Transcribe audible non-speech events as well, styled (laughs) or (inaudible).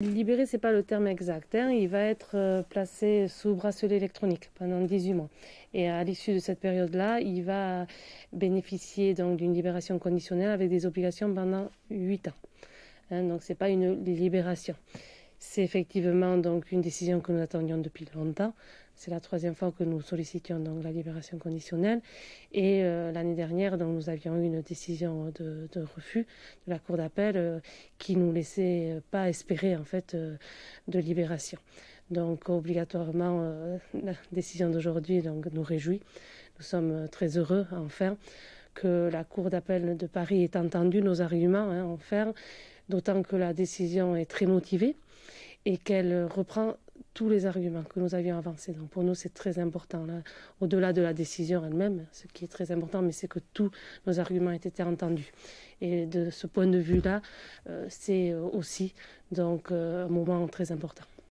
Libéré, c'est pas le terme exact. Hein. Il va être euh, placé sous bracelet électronique pendant 18 mois. Et à l'issue de cette période-là, il va bénéficier d'une libération conditionnelle avec des obligations pendant 8 ans. Hein. Donc c'est pas une libération. C'est effectivement donc une décision que nous attendions depuis longtemps. C'est la troisième fois que nous sollicitions donc la libération conditionnelle. Et euh, l'année dernière, donc, nous avions eu une décision de, refus de la Cour d'appel euh, qui nous laissait pas espérer en fait euh, de libération. Donc obligatoirement, (laughs) la décision d'aujourd'hui nous réjouit. Nous sommes très heureux enfin que la Cour d'appel de Paris ait entendu nos arguments hein, enfin, d'autant que la décision est très motivée et qu'elle reprend tous les arguments que nous avions avancés. Donc pour nous, c'est très important. Au-delà de la décision elle-même, ce qui est très important, mais c'est que tous nos arguments aient été entendus. Et de ce point de vue-là, euh, c'est aussi donc euh, un moment très important.